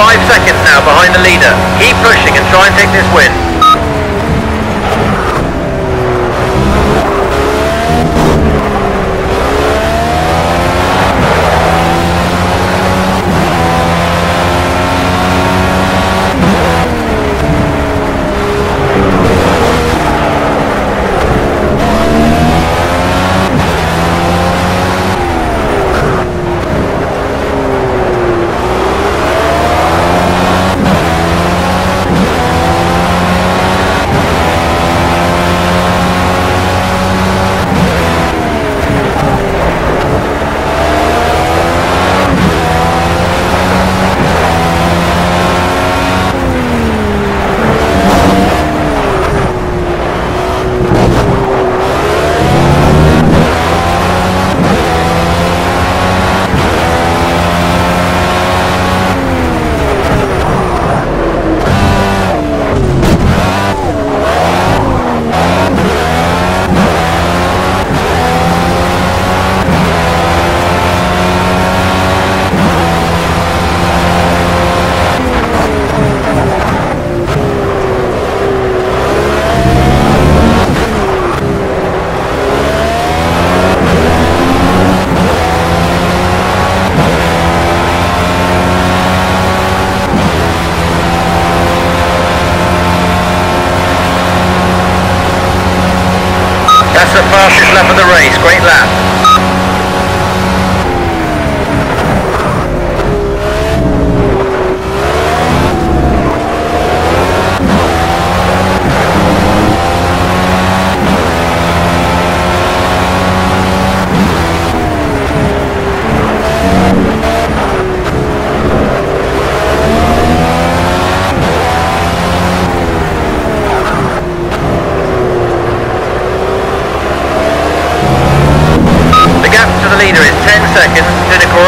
five seconds now behind the leader. Keep pushing and try and take this win.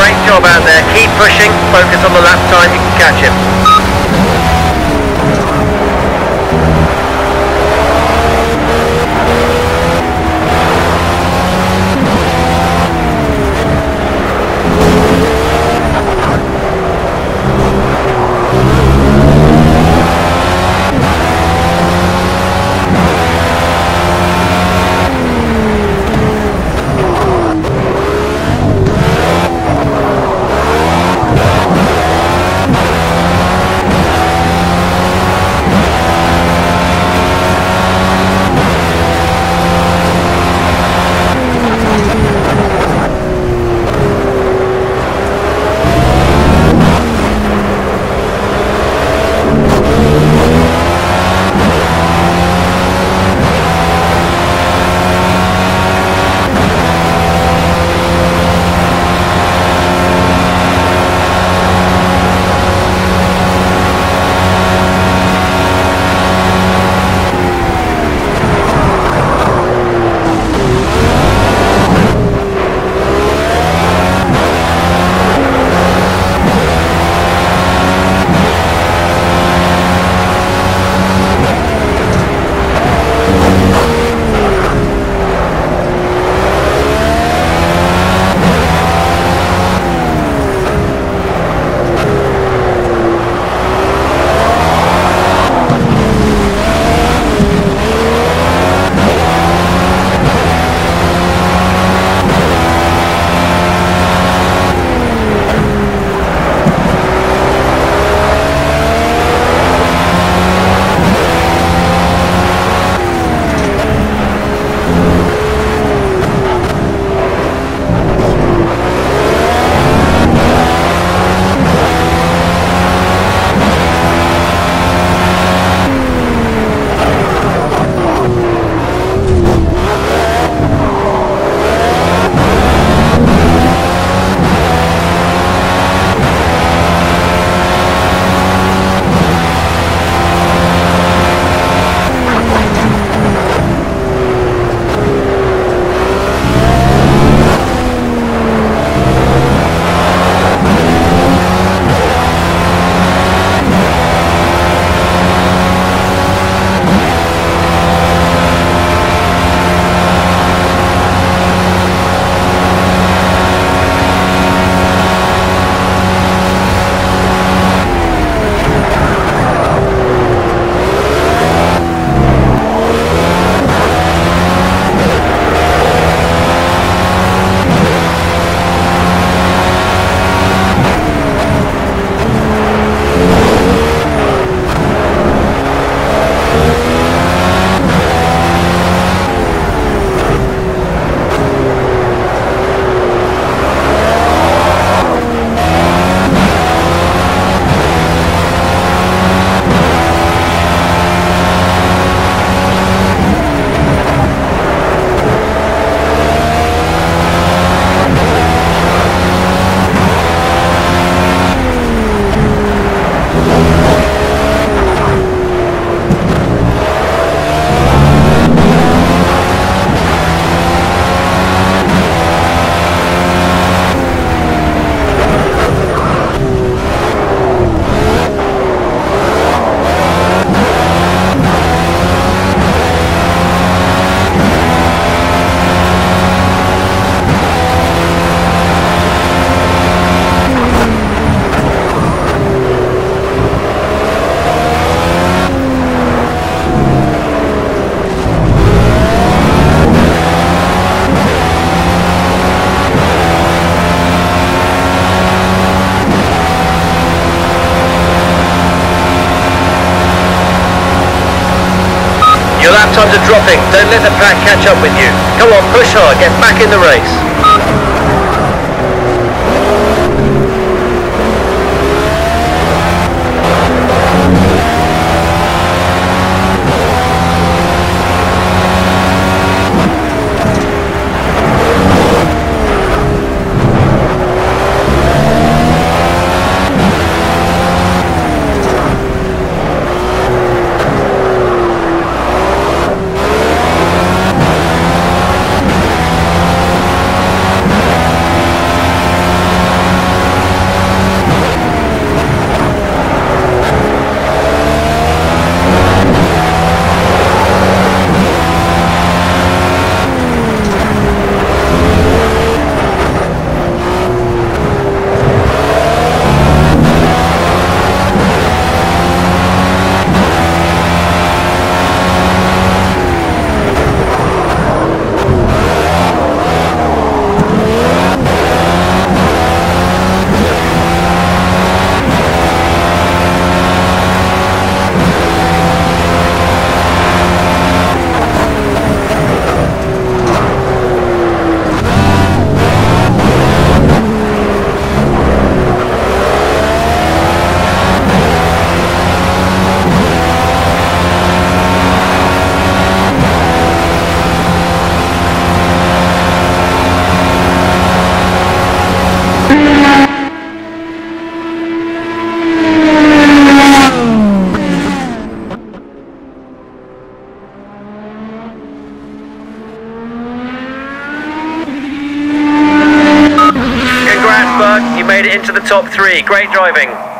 Great job out there. Keep pushing. Focus on the lap time. You can catch him. Don't let the pack catch up with you. Come on, push hard. Get back in the race. Top three. Great driving.